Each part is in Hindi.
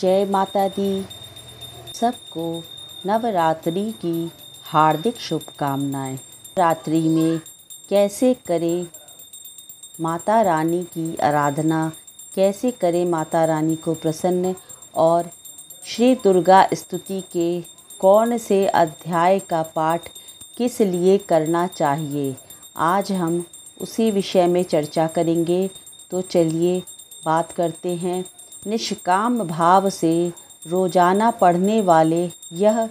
जय माता दी। सबको नवरात्रि की हार्दिक शुभकामनाएँ। रात्रि में कैसे करें माता रानी की आराधना? कैसे करें माता रानी को प्रसन्न? और श्री दुर्गा स्तुति के कौन से अध्याय का पाठ किस लिए करना चाहिए? आज हम उसी विषय में चर्चा करेंगे। तो चलिए बात करते हैं। निष्काम भाव से रोज़ाना पढ़ने वाले यह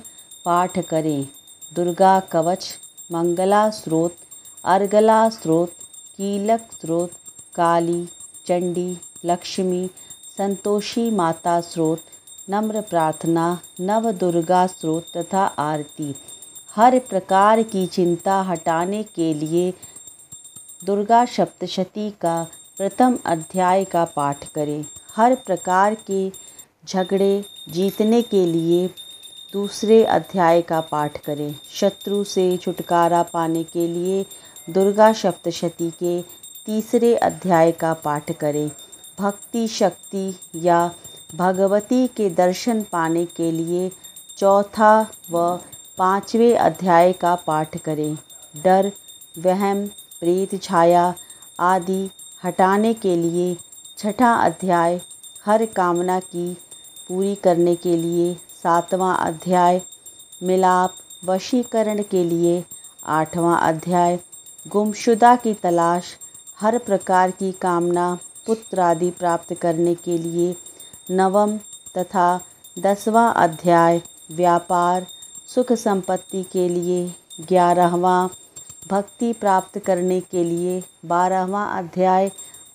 पाठ करें। दुर्गा कवच, मंगला स्रोत, अर्गला स्रोत, कीलक स्रोत, काली, चंडी, लक्ष्मी, संतोषी माता स्रोत, नम्र प्रार्थना, नव दुर्गा स्रोत तथा आरती। हर प्रकार की चिंता हटाने के लिए दुर्गा सप्तशती का प्रथम अध्याय का पाठ करें। हर प्रकार के झगड़े जीतने के लिए दूसरे अध्याय का पाठ करें। शत्रु से छुटकारा पाने के लिए दुर्गा सप्तशती के तीसरे अध्याय का पाठ करें। भक्ति शक्ति या भगवती के दर्शन पाने के लिए चौथा व पाँचवें अध्याय का पाठ करें। डर, वहम, प्रेत, छाया आदि हटाने के लिए छठा अध्याय, हर कामना की पूरी करने के लिए सातवां अध्याय, मिलाप, वशीकरण के लिए आठवां अध्याय, गुमशुदा की तलाश, हर प्रकार की कामना, पुत्र आदि प्राप्त करने के लिए नवम तथा दसवां अध्याय, व्यापार, सुख संपत्ति के लिए ग्यारहवां, भक्ति प्राप्त करने के लिए बारहवां अध्याय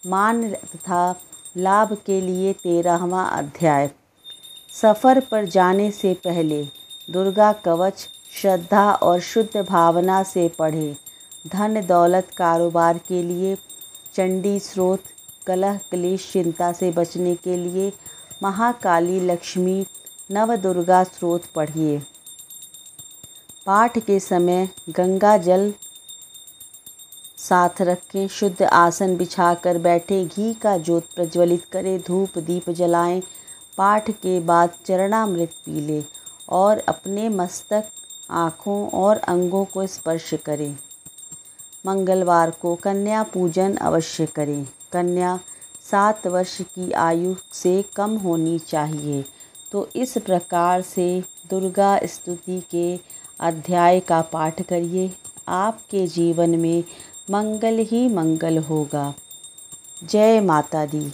मान तथा लाभ के लिए तेरहवा अध्याय। सफ़र पर जाने से पहले दुर्गा कवच श्रद्धा और शुद्ध भावना से पढ़े। धन दौलत कारोबार के लिए चंडी स्रोत, कलह क्लेश चिंता से बचने के लिए महाकाली लक्ष्मी नव दुर्गा स्रोत पढ़िए। पाठ के समय गंगा जल साथ रखें, शुद्ध आसन बिछाकर बैठे, घी का जोत प्रज्वलित करें, धूप दीप जलाएँ, पाठ के बाद चरणामृत पी लें और अपने मस्तक, आँखों और अंगों को स्पर्श करें। मंगलवार को कन्या पूजन अवश्य करें। कन्या, सात वर्ष की आयु से कम होनी चाहिए। तो इस प्रकार से दुर्गा स्तुति के अध्याय का पाठ करिए। आपके जीवन में मंगल ही मंगल होगा। जय माता दी।